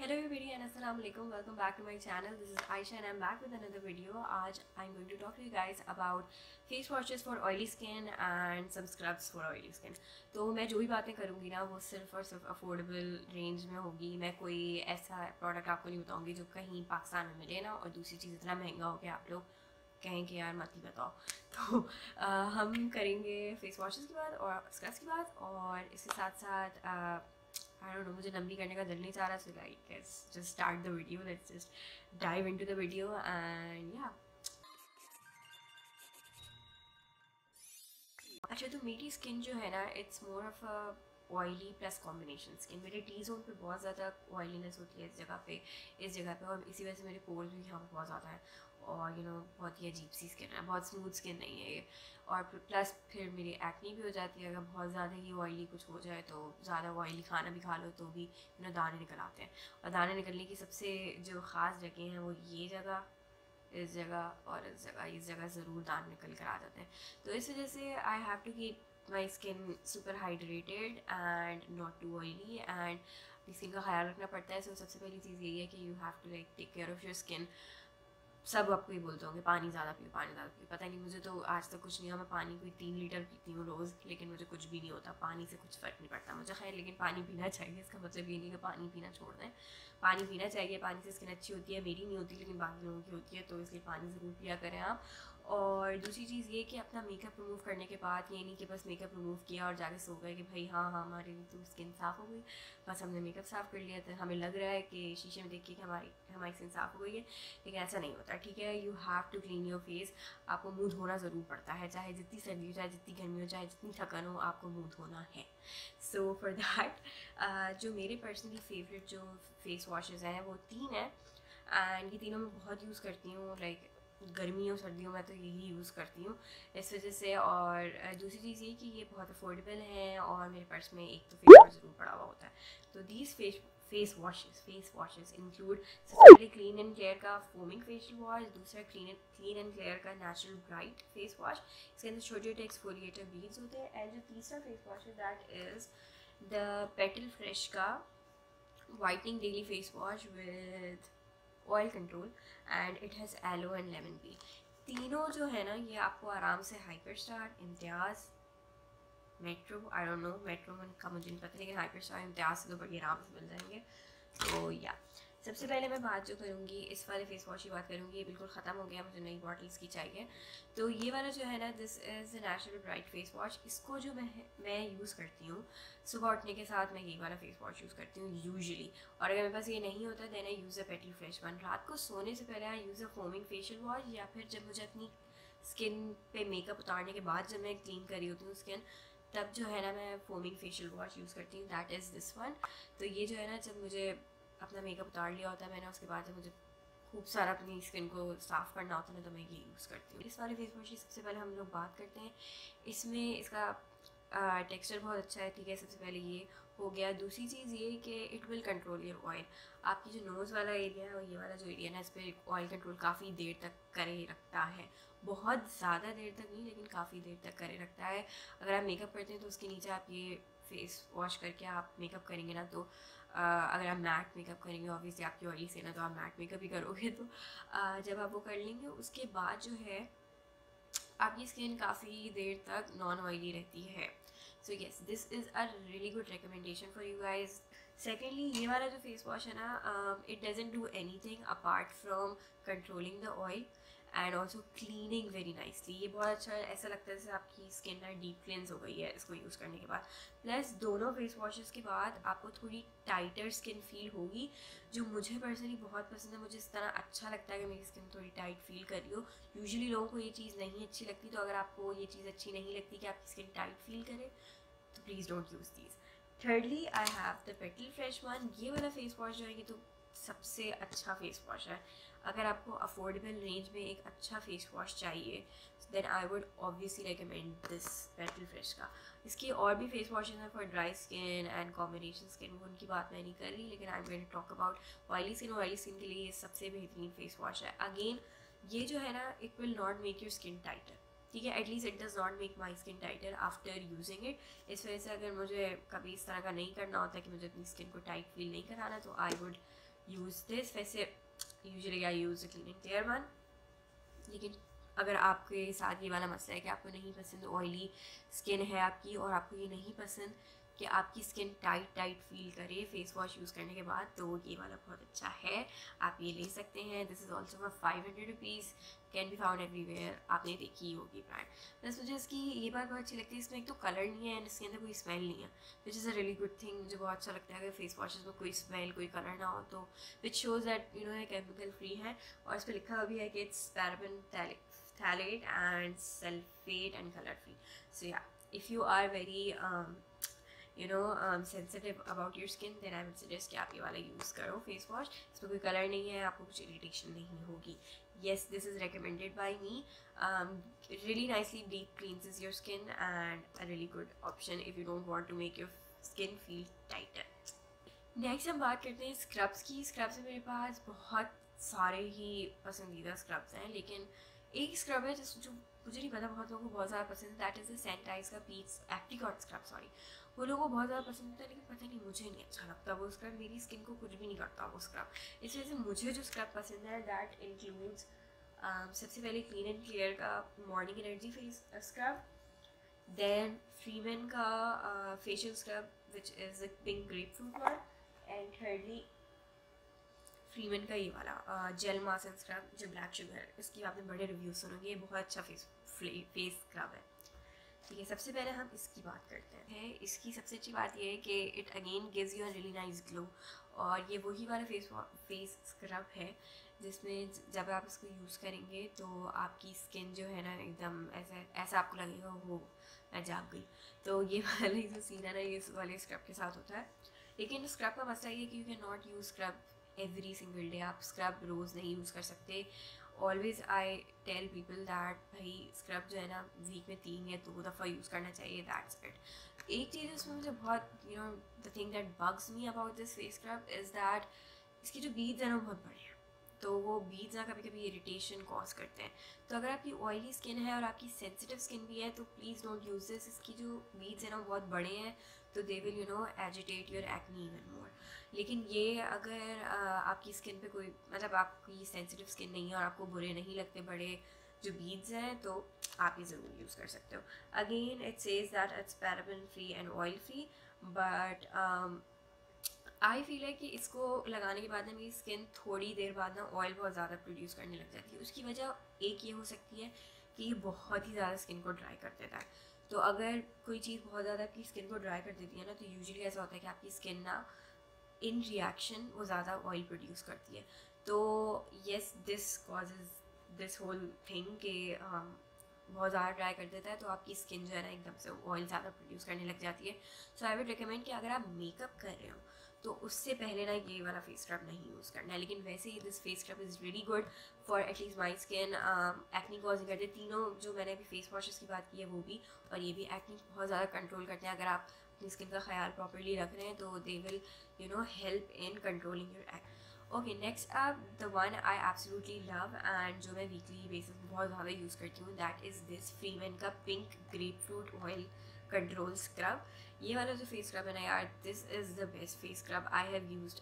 Hello everyone and अस्सलाम welcome back to my channel this is I and am back with another video आज I am going to talk you guys about face washes for oily skin and some scrubs for oily skin तो मैं जो भी बातें करूँगी ना वो सिर्फ़ और सिर्फ़ अफोर्डेबल रेंज में होगी। मैं कोई ऐसा प्रोडक्ट आपको नहीं बताऊँगी जो कहीं पाकिस्तान में मिले ना और दूसरी चीज़ इतना महँगा हो कि आप लोग कहें कि यार मत ही बताओ। तो आ, हम करेंगे फेस वॉशेज की बात और स्क्रब्स की बात और इसके साथ साथ आ, आई डोंट नो मुझे लंबी करने का दिल नहीं चाह रहा so like let's just start the video let's just dive into the video and yeah अच्छा तो मेरी स्किन जो है ना it's more of a oily plus combination skin मेरे टी जोन पे बहुत ज़्यादा ऑयलीनेस होती है इस जगह पे, इस जगह पे, और इसी वजह से मेरे पोर्स भी यहाँ पे बहुत ज़्यादा है। और यू नो बहुत ही अजीब सी स्किन है, बहुत स्मूथ स्किन नहीं है ये। और प्लस फिर मेरी एक्नी भी हो जाती है, अगर बहुत ज़्यादा ही ऑयली कुछ हो जाए तो ज़्यादा ऑयली खाना भी खा लो तो भी यू नो दाने निकल आते हैं। और दाने निकलने की सबसे जो ख़ास जगह हैं वो ये जगह, इस जगह और इस जगह इस जगह ज़रूर दाने निकल कर आ जाते हैं। तो इस वजह से I have to keep my skin super hydrated and not too oily and अपनी स्किन का ख्याल रखना पड़ता है। सो सबसे पहली चीज़ यही है कि you have to like take care of your skin सब आपको ही बोलते होंगे, पानी ज़्यादा पियो, पानी ज़्यादा पियो। पता नहीं, मुझे तो आज तक कुछ नहीं हुआ मैं पानी कोई तीन लीटर पीती हूँ रोज़, लेकिन मुझे कुछ भी नहीं होता, पानी से कुछ फ़र्क नहीं पड़ता। मुझे खैर, लेकिन पानी पीना चाहिए, इसका मतलब ये नहीं कि पानी पीना छोड़ दें। पानी पीना चाहिए, पानी से स्किन अच्छी होती है, मेरी नहीं होती, लेकिन बाकी लोगों की होती है तो इसलिए पानी ज़रूर पिया करें आप। और दूसरी चीज़ ये कि अपना मेकअप रिमूव करने के बाद ये नहीं कि बस मेकअप रिमूव किया और जाके सो गए कि भाई हाँ हाँ हमारी तो स्किन साफ़ हो गई। बस हमने मेकअप साफ़ कर लिया तो हमें लग रहा है कि शीशे में देख के कि हमारी हमारी स्किन साफ़ हो गई है, लेकिन ऐसा नहीं होता, ठीक है? You have to clean your face आपको मुँह धोना ज़रूर पड़ता है, चाहे जितनी सर्दी हो, चाहे जितनी गर्मी हो, चाहे जितनी थकन हो, आपको मुँह धोना है। सो फॉर दैट जो मेरे पर्सनली फेवरेट जो फेस वॉशेज़ हैं, वो तीन हैं। एंड ये तीनों मैं बहुत यूज़ करती हूँ लाइक गर्मियों, सर्दियों में तो यही यूज़ करती हूँ। इस वजह से और दूसरी चीज़ ये कि ये बहुत अफोर्डेबल हैं और मेरे पर्स में एक तो फेस वॉश ज़रूर पड़ा हुआ होता है। तो these face face washes face washes include सबसे पहले क्लीन एंड क्लियर का फोमिंग फेशियल वॉश दूसरा क्लीन क्लीन एंड क्लियर का नेचुरल ब्राइट फेस वॉश इसके अंदर छोटे छोटे एक्सफोलिएटर बीड्स होते हैं एंड जो तीसरा फेस वॉश है that is the petal fresh का whitening daily face wash with oil control and it has aloe and lemon P तीनों जो है ना, ये आपको आराम से hyper star Imtiaz metro I don't know metro का मुझे नहीं पता, लेकिन हाइपर स्टार इम्तियाज़ से तो बड़ी आराम से मिल जाएँगे। तो या सबसे पहले मैं बात जो करूँगी, इस वाले फेस वॉश की बात करूँगी, ये बिल्कुल ख़त्म हो गया, मुझे नई बॉटल्स की चाहिए। तो ये वाला जो है ना this is natural bright face wash इसको जो मैं मैं यूज़ करती हूँ, सुबह उठने के साथ मैं ये वाला फेस वॉश यूज़ करती हूँ यूजली और अगर मेरे पास ये नहीं होता देन आई यूज़ अ पेटी फ्रेश वन रात को सोने से पहले I use a foaming facial wash या फिर जब मुझे अपनी स्किन पे मेकअप उतारने के बाद जब मैं क्लीन कर होती हूँ स्किन तब जो है ना, मैं फोमिंग फेशियल वॉश यूज़ करती हूँ। दैट इज़ दिस वन तो ये जो है ना, जब मुझे अपना मेकअप उतार लिया होता है, मैंने उसके बाद मुझे खूब सारा अपनी स्किन को साफ़ करना होता है तो मैं ये यूज़ करती हूँ। इस वाले फेस वॉश की सबसे पहले हम लोग बात करते हैं। इसमें इसका टेक्सचर बहुत अच्छा है, ठीक है? सबसे पहले ये हो गया। दूसरी चीज़ ये कि it will control your oil आपकी जो नोज़ वाला एरिया है और ये वाला जो एरिया है इस पर ऑयल कंट्रोल काफ़ी देर तक करे रखता है। बहुत ज़्यादा देर तक नहीं, लेकिन काफ़ी देर तक करे रखता है। अगर आप मेकअप करते हैं तो उसके नीचे आप ये फेस वॉश करके आप मेकअप करेंगे ना तो आ, अगर आप मैट मेकअप करेंगे ऑब्वियसली आपकी ऑयली से ना तो आप मैट मेकअप ही करोगे तो आ, जब आप वो कर लेंगे उसके बाद जो है आपकी स्किन काफ़ी देर तक नॉन ऑयली रहती है। So yes this is a really good recommendation for you guys secondly ये वाला जो फेस वॉश है ना it doesn't do anything apart from controlling the oil and also cleaning very nicely ये बहुत अच्छा है, ऐसा लगता है जैसे आपकी स्किन ना डीप क्लेंस हो गई है इसको यूज़ करने के बाद। प्लस दोनों फेस वॉशेस के बाद आपको थोड़ी टाइटर स्किन फील होगी, जो मुझे पर्सनली बहुत पसंद है। मुझे इस तरह अच्छा लगता है कि मेरी स्किन थोड़ी टाइट फील कर रही हो। यूजली लोगों को ये चीज़ नहीं अच्छी लगती तो अगर आपको ये चीज़ अच्छी नहीं लगती कि आपकी स्किन टाइट फील करे तो please don't use these thirdly I have the petal fresh one ये वाला फेस वॉश जो है ये तो सबसे अच्छा फेस वॉश है। अगर आपको अफोर्डेबल रेंज में एक अच्छा फेस वॉश चाहिए then I would obviously recommend this petal fresh का। इसकी और भी फेस वॉशेज हैं for dry skin and combination skin वो उनकी बात मैं नहीं कर रही, लेकिन I am talk about oily skin oily skin के लिए ये सबसे बेहतरीन फेस वॉश है। अगेन ये जो है ना it will not make your skin tighter ठीक है? At least it does not make my skin tighter after using it इस वजह से अगर मुझे कभी इस तरह का नहीं करना होता कि मुझे अपनी स्किन को टाइट फील नहीं कराना तो आई वुड यूज़ दिस वैसे usually I use cleaning clear one लेकिन अगर आपके साथ ये वाला मसला है कि आपको नहीं पसंद ऑयली स्किन है आपकी और आपको ये नहीं पसंद कि आपकी स्किन टाइट टाइट फील करे फेस वॉश यूज़ करने के बाद तो ये वाला बहुत अच्छा है। आप ये ले सकते हैं। This is also for five hundred rupees can be found everywhere आपने देखी होगी ब्रांड बस मुझे इसकी ये बात बहुत अच्छी लगती है इसमें एक तो कलर नहीं है एंड इसके अंदर कोई स्मेल नहीं है which is a really good thing मुझे बहुत अच्छा लगता है अगर फेस वॉशेज़ में कोई स्मेल कोई कलर ना हो तो which shows that you know है केमिकल फ्री है। और इस पर लिखा हुआ भी है कि it's paraben phthalate and sulfate and color free. So yeah. If you are very um, you know sensitive about your skin then I would suggest कि आप ये वाला यूज़ करो फेस वॉश इसमें कोई कलर नहीं है, आपको कुछ इरीटेशन नहीं होगी। Yes this is recommended by me really nicely deep deep cleanses your skin and a really good option if you don't want to make your skin feel next हम बात करते हैं स्क्रब्स की। स्क्रब्स में मेरे पास बहुत सारे ही पसंदीदा स्क्रब्स हैं, लेकिन एक स्क्रब है जिस जो मुझे नहीं पता, बहुत लोगों को बहुत ज़्यादा पसंद है। दैट इज़ द सैनिटाइज का पीस एप्टिकॉट स्क्रब सॉरी वो लोगों को बहुत ज़्यादा पसंद होता है, लेकिन पता नहीं मुझे नहीं अच्छा लगता वो स्क्रब मेरी स्किन को कुछ भी नहीं करता वो स्क्रब इस वजह से मुझे जो स्क्रब पसंद है दैट इंक्लूड्स सबसे पहले क्लीन एंड क्लियर का morning energy face scrub then Freeman का facial scrub which is pink grapefruit one and thirdly Freeman का ये वाला जेल मास्क स्क्रब जो ब्लैक शुगर इसकी आपने बड़े रिव्यूज़ सुनोगे, ये बहुत अच्छा फेस फेस स्क्रब है। ठीक है, सबसे पहले हम इसकी बात करते हैं। इसकी सबसे अच्छी बात यह है कि it again gives you a really nice glow और ये वही वाला फेस फेस स्क्रब है, जिसमें जब आप इसको यूज़ करेंगे तो आपकी स्किन जो है ना एकदम ऐसा ऐसा आपको लगेगा वो मैं जाग गई। तो ये वाला जो सीन है ना, ये वाले स्क्रब के साथ होता है। लेकिन स्क्रब का मसला ये कि you can not use scrub every single day आप स्क्रब रोज़ नहीं यूज़ कर सकते। Always I tell people that भाई स्क्रब जो है ना वीक में तीन या दो दफ़ा यूज़ करना चाहिए दैट्स इट एक चीज़ उसमें मुझे बहुत you know the thing that bugs me about this face scrub is that इसकी जो बीज है ना बहुत हैं। तो वो बीड्स ना कभी कभी इरिटेशन कॉज करते हैं। तो अगर आपकी ऑयली स्किन है और आपकी सेंसिटिव स्किन भी है तो प्लीज़ डोंट यूज़ दिस इसकी जो बीड्स हैं ना बहुत बड़े हैं तो they will you know agitate your acne even more लेकिन ये अगर आपकी स्किन पे कोई मतलब आपकी सेंसिटिव स्किन नहीं है और आपको बुरे नहीं लगते, बड़े जो बीड्स हैं तो आप ये ज़रूर यूज़ कर सकते हो। Again it says that it's paraben free and oil free but I feel है कि इसको लगाने के बाद ना मेरी स्किन थोड़ी देर बाद ना ऑयल बहुत ज़्यादा प्रोड्यूस करने लग जाती है। उसकी वजह एक ये हो सकती है कि ये बहुत ही ज़्यादा स्किन को ड्राई कर देता है। तो अगर कोई चीज़ बहुत ज़्यादा आपकी स्किन को ड्राई कर देती है ना तो यूजुअली ऐसा होता है कि आपकी स्किन ना इन रिएक्शन वो ज़्यादा ऑयल प्रोड्यूस करती है। तो yes this causes this whole thing के बहुत ज़्यादा ड्राई कर देता है तो आपकी स्किन जो है ना एकदम से ऑयल ज़्यादा प्रोड्यूस करने लग जाती है। सो आई वुड रिकमेंड कि अगर आप मेकअप कर रहे हो तो उससे पहले ना ये वाला फेस स्क्रब नहीं यूज़ करना है। लेकिन वैसे ही this face scrub is very good for at least my skin acne cause करते तीनों जो मैंने अभी फेस वॉशेस की बात की है वो भी, और ये भी एक्नी बहुत ज़्यादा कंट्रोल करते हैं। अगर आप अपनी स्किन का ख्याल प्रॉपरली रख रहे हैं तो they will you know help in controlling your act okay next अब the one I absolutely love and जो मैं वीकली बेसिस में बहुत ज़्यादा यूज़ करती हूँ दैट इज़ दिस फ्रीमैन का pink grapefruit oil control scrub ये वाला जो फेस स्क्रब है ना यार this is the best face scrub I have use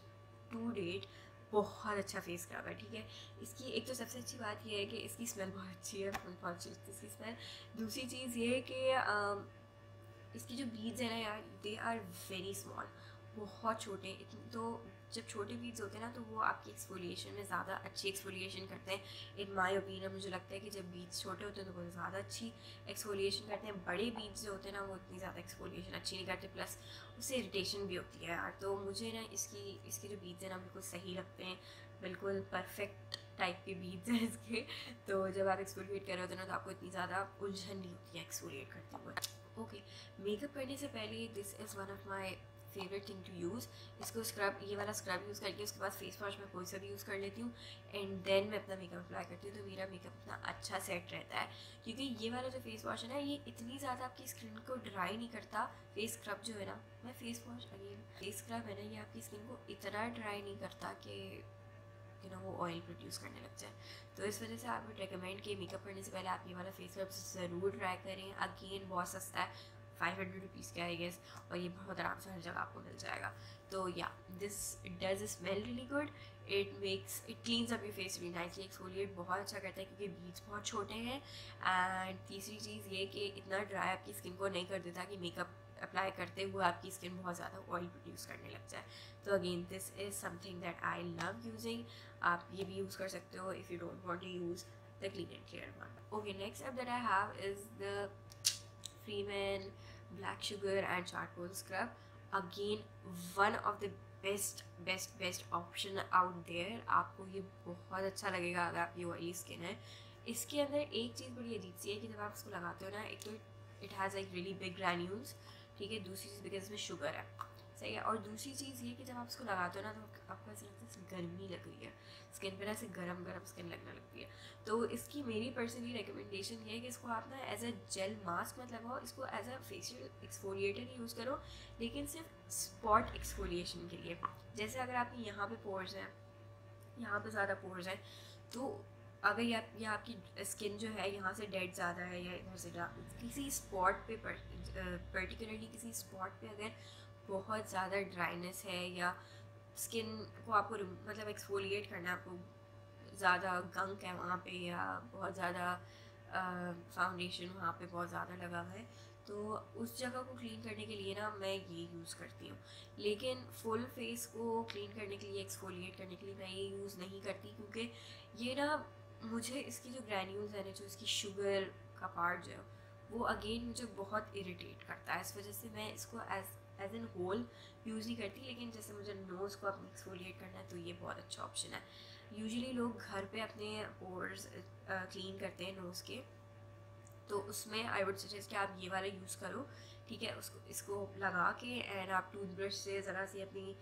to date बहुत अच्छा फेस स्क्रब है, ठीक है? इसकी एक तो सबसे अच्छी बात यह है कि इसकी स्मेल बहुत अच्छी है बहुत अच्छी इसकी स्मेल दूसरी चीज़ ये है कि इसकी जो बीज है ना यार दे आर वेरी स्मॉल बहुत छोटे तो जब छोटे बीड्स होते हैं ना तो वो आपकी एक्सफोलिएशन में ज़्यादा अच्छी एक्सफोलिएशन करते हैं। इन माई ओपिनियन मुझे लगता है कि जब बीड्स छोटे होते हैं तो वो ज़्यादा अच्छी एक्सफोलिएशन करते हैं। बड़े बीड्स जो होते हैं ना, वो इतनी ज़्यादा एक्सफोलिएशन अच्छी नहीं करते प्लस उससे इरीटेशन भी होती है यार। तो मुझे ना इसकी, इसके जो बीड्स हैं ना, बिल्कुल सही लगते हैं। बिल्कुल परफेक्ट टाइप के बीड्स हैं इसके। तो जब आप एक्सफोलिएट कर रहे होते हैं ना तो आपको इतनी ज़्यादा उलझन नहीं होती है एक्सफोलिएट करते हुए। ओके मेकअप करने से पहले this is one of my favourite thing to use इसको स्क्रब ये वाला स्क्रब यूज़ करके उसके बाद फेस वॉश में कोई सा भी यूज़ कर लेती हूँ एंड देन मैं अपना मेकअप अप्लाई करती हूँ तो मेरा मेकअप इतना अच्छा सेट रहता है। क्योंकि ये वाला जो फेस वॉश है ना, ये इतनी ज़्यादा आपकी स्किन को ड्राई नहीं करता फेस स्क्रब जो है ना, मैं face wash again face scrub है ना, ये आपकी स्किन को इतना ड्राई नहीं करता कि यू नो वो ऑयल प्रोड्यूस करने लग जाए। तो इस वजह से आप रिकमेंड कि मेकअप करने से पहले आप ये वाला फेस स्क्रब ज़रूर ट्राई करें। अगेन बहुत सस्ता है। फाइव हंड्रेड रुपीज़ का आई गेस और ये बहुत आराम से हर जगह आपको मिल जाएगा। तो yeah this it does smell really good it makes it cleanses up your face really nicely exfoliate बहुत अच्छा करता है क्योंकि बीट्स बहुत छोटे हैं। एंड तीसरी चीज़ ये कि इतना ड्राई आपकी स्किन को नहीं कर देता कि मेकअप अप्लाई करते हुए आपकी स्किन बहुत ज़्यादा ऑयल प्रोड्यूस करने लग जाए। तो again this is something that I love using आप ये भी यूज़ कर सकते हो if you don't want to use the clean and clear one okay next up that I have is the Freeman black sugar and charcoal scrub. Again, one of the best best best option out there आपको ये बहुत अच्छा लगेगा अगर आपकी oily skin है। इसके अंदर एक चीज़ बड़ी अजीब सी है कि जब आप इसको लगाते हो ना, एक तो it has like really big granules ठीक है? दूसरी चीज़ बिकॉज़ इसमें शुगर है। सही है? और दूसरी चीज़ ये कि जब आप इसको लगाते हो ना तो आपको ऐसा लगता है गर्मी लग रही है। स्किन पर ऐसे गर्म गर्म स्किन लगने लगती है। तो इसकी मेरी पर्सनली रिकमेंडेशन ये है कि इसको आप ना एज अ जेल मास्क मत लगाओ इसको as a facial exfoliator use करो लेकिन सिर्फ़ स्पॉट एक्सफोलिएशन के लिए। जैसे अगर आपके यहाँ पे पोर्स हैं यहाँ पे ज़्यादा पोर्स हैं तो अगर या, या आपकी स्किन जो है यहाँ से डेड ज़्यादा है या इधर से किसी स्पॉट पे पर्टिकुलरली किसी स्पॉट पे अगर बहुत ज़्यादा ड्राइनेस है या स्किन को आपको मतलब एक्सफोलिएट करना आपको ज़्यादा गंक है वहाँ पे या बहुत ज़्यादा फाउंडेशन वहाँ पे बहुत ज़्यादा लगा हुआ है। तो उस जगह को क्लीन करने के लिए ना मैं ये यूज़ करती हूँ। लेकिन फुल फेस को क्लीन करने के लिए एक्सफोलिएट करने के लिए मैं ये यूज़ नहीं करती क्योंकि ये ना मुझे इसकी जो ग्रैन्यूल्स है ना, जो इसकी शुगर का पार्ट जो है, वो अगेन मुझे बहुत इरिटेट करता है। इस वजह से मैं इसको as as an whole use नहीं करती, लेकिन जैसे मुझे नोज़ को अपनी एक्सफोलिएट करना है तो ये बहुत अच्छा ऑप्शन है। यूजली लोग घर पे अपने पोर्स क्लीन करते हैं नोज़ के तो उसमें आई वुड सजेस्ट कि आप ये वाला यूज़ करो, ठीक है? उसको, इसको लगा के एंड आप टूथब्रश से ज़रा सी अपनी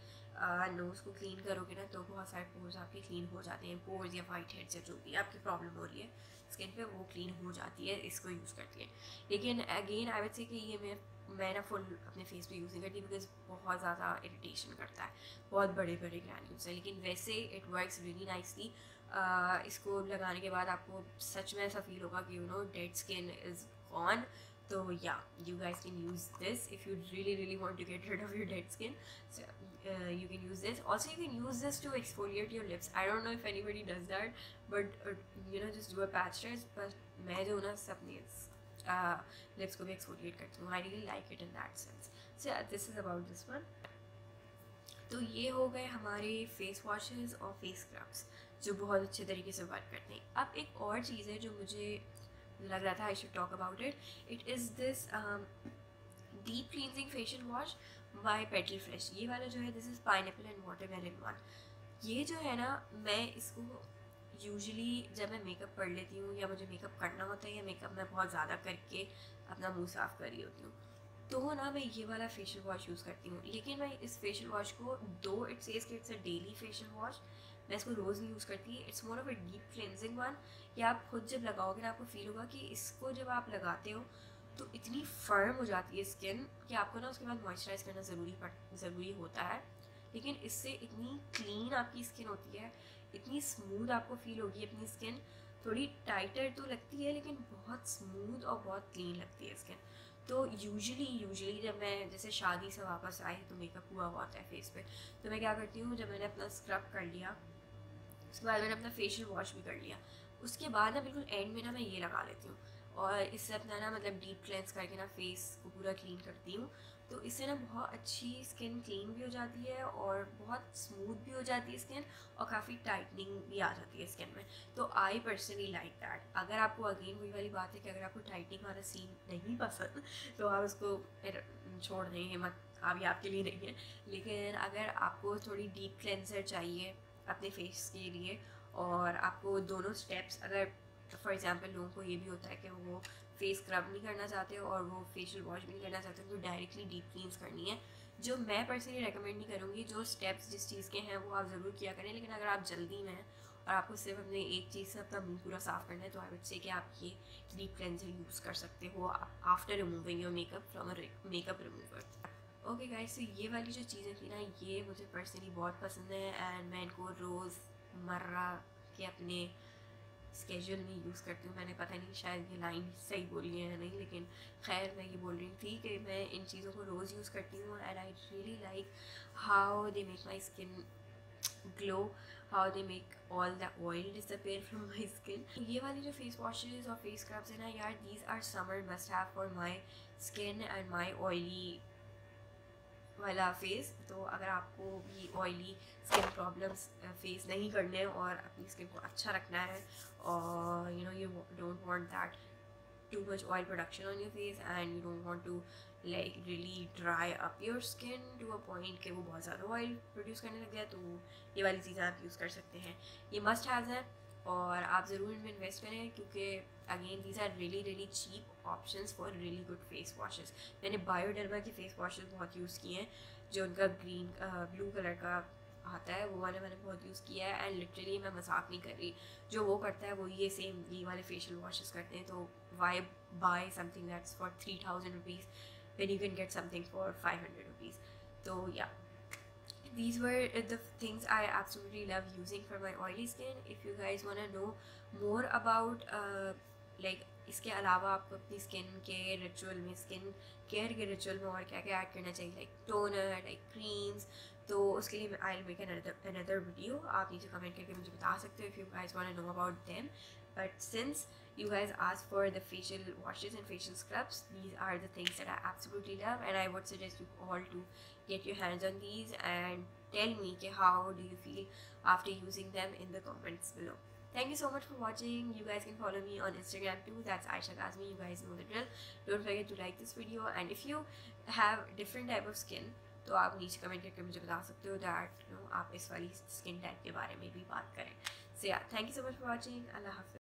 नोज़ को क्लीन करोगे ना तो बहुत सारे पोर्स आपके क्लीन हो जाते हैं पोर्स या वाइट हेड से जो भी आपकी प्रॉब्लम हो रही है। स्किन पे वो क्लीन हो जाती है, इसको यूज़ करती है। लेकिन अगेन आई वुड से कि ये मैं मैं ना फुल अपने फेस पे यूज़ नहीं करती बिकॉज़ बहुत ज़्यादा इरिटेशन करता है। बहुत बड़े बड़े ग्रैन्यूल्स हैं, लेकिन वैसे इट वर्क्स रियली नाइसली इसको लगाने के बाद आपको सच में ऐसा फील होगा कि you know dead skin is on तो yeah you guys can use this if you really really want to get rid of your dead skin you can use this also you can use this to exfoliate your lips I don't know if anybody does that but uh, you know just do a patch test but मैं जो ना अपनी lips को भी exfoliate करती हूँ। I really like it in that sense this is about this one तो ये हो गए हमारे फेस वॉशेस और फेस स्क्रब्स जो बहुत अच्छे तरीके से वर्क करते हैं। अब एक और चीज़ है जो मुझे लग रहा था I should talk about it it is this deep cleansing facial wash by petal fresh ये वाला जो है this is pineapple and watermelon one ये जो है ना मैं इसको यूजुअली जब मैं मेकअप कर लेती हूँ या मुझे मेकअप करना होता है या मेकअप मैं बहुत ज़्यादा करके अपना मुँह साफ़ कर रही होती हूँ तो ना मैं ये वाला फेशियल वॉश यूज़ करती हूँ। लेकिन मैं इस फेशियल वॉश को दो इट्स कि it's a daily facial wash मैं इसको रोज़ नहीं यूज़ करती। It's more of a deep cleansing one या आप खुद जब लगाओगे ना, आपको फील होगा कि इसको जब आप लगाते हो तो इतनी फर्म हो जाती है स्किन कि आपको ना उसके बाद मॉइस्चराइज करना ज़रूरी ज़रूरी होता है। लेकिन इससे इतनी क्लीन आपकी स्किन होती है इतनी स्मूथ आपको फील होगी अपनी स्किन। थोड़ी टाइटर तो लगती है, लेकिन बहुत स्मूथ और बहुत क्लीन लगती है स्किन। तो यूजुअली यूजुअली जब मैं, जैसे शादी से वापस आई तो मेकअप हुआ हुआ है फेस पे। तो मैं क्या करती हूँ, जब मैंने अपना स्क्रब कर लिया, उसके बाद मैंने अपना फेशियल वॉश भी कर लिया। उसके बाद ना बिल्कुल एंड में ना मैं ये लगा लेती हूँ। और इससे अपना ना मतलब डीप क्लेंस करके ना फेस को पूरा क्लीन करती हूँ। तो इससे ना बहुत अच्छी स्किन क्लीन भी हो जाती है और बहुत स्मूथ भी हो जाती है स्किन और काफ़ी टाइटनिंग भी आ जाती है स्किन में। तो आई पर्सनली लाइक दैट अगर आपको अगेन वही वाली बात है कि अगर आपको टाइटनिंग वाला सीन नहीं पसंद तो आप उसको फिर छोड़ दें मत, अभी आपके लिए नहीं है। लेकिन अगर आपको थोड़ी डीप क्लेंसर चाहिए अपने फेस के लिए और आपको दोनों स्टेप्स अगर फॉर एग्ज़ाम्पल लोगों को ये भी होता है कि वो फेस स्क्रब नहीं करना चाहते हो और वो फेशियल वॉश भी नहीं करना चाहते उनको डायरेक्टली डीप क्लीन्स करनी है। जो मैं पर्सनली रेकमेंड नहीं करूँगी, जो स्टेप्स जिस चीज़ के हैं वो आप ज़रूर किया करें, लेकिन अगर आप जल्दी में हैं और आपको सिर्फ़ अपने एक चीज़ से अपना मुँह पूरा साफ़ करना है तो आई वुड से कि आप ये डीप क्लेंजर यूज़ कर सकते हो after removing your makeup from makeup remover okay guys तो ये वाली जो चीज़ें थी ना, ये मुझे पर्सनली बहुत पसंद है एंड मैं इनको रोज़ मर्रा के अपने स्केजल में यूज़ करती हूँ। मैंने पता नहीं शायद ये लाइन सही बोली है या नहीं, लेकिन खैर मैं ये बोल रही थी कि मैं इन चीज़ों को रोज़ यूज़ करती हूँ and I really like how they make my skin glow how they make all the oil disappear from my skin ये वाली जो फेस वॉशेज और फेस स्क्रब्स है ना, यार these are summer must have for my skin and my oily वाला face तो अगर आपको भी ऑयली स्किन प्रॉब्लम्स फेस नहीं करने और अपनी स्किन को अच्छा रखना है और you know you don't want that too much oil production on your face and you don't want to, like, really dry up your skin to a point कि वो बहुत ज़्यादा ऑयल प्रोड्यूस करने लग गया तो ये वाली चीज़ें आप यूज़ कर सकते हैं। ये मस्ट हैज़ हैं और आप ज़रूर इनमें इन्वेस्ट करें क्योंकि again these are really really cheap options for really good face washes मैंने बायोडर्मा के फेस वॉशेस बहुत यूज़ किए हैं जो उनका ग्रीन ब्लू कलर का आता है वो वाले मैंने बहुत यूज़ किया है एंड लिटरली मैं मज़ाक नहीं कर रही। जो वो करता है वो ये सेम ये वाले फेशियल वॉशेस करते हैं तो why buy something that's for three thousand rupees when you can get something for 500 rupees? so yeah. These were the things I absolutely love using for my oily skin. If you guys want more about uh, like इसके अलावा आपको अपनी skin के ritual में skin care के ritual में और क्या क्या ऐड करना चाहिए? लाइक टोनर लाइक क्रीम्स तो उसके लिए आई मेक अनदर वीडियो आप नीचे कमेंट करके मुझे बता सकते हो if you guys want know about them but since you guys आज for the facial washes and facial scrubs these are things things that I absolutely love and I would suggest you all to get your hands on these and tell me के how do you feel after using them in the comments below thank you so much for watching you guys can follow me on instagram too that's aisha Kazmi. you guys know the drill don't forget to like this video and if you have different type of skin तो आप नीचे comment करके मुझे बता सकते हो that you no आप इस वाली स्किन टाइप के बारे में भी बात करें so yeah thank you so much for watching अल्लाह हाफिज़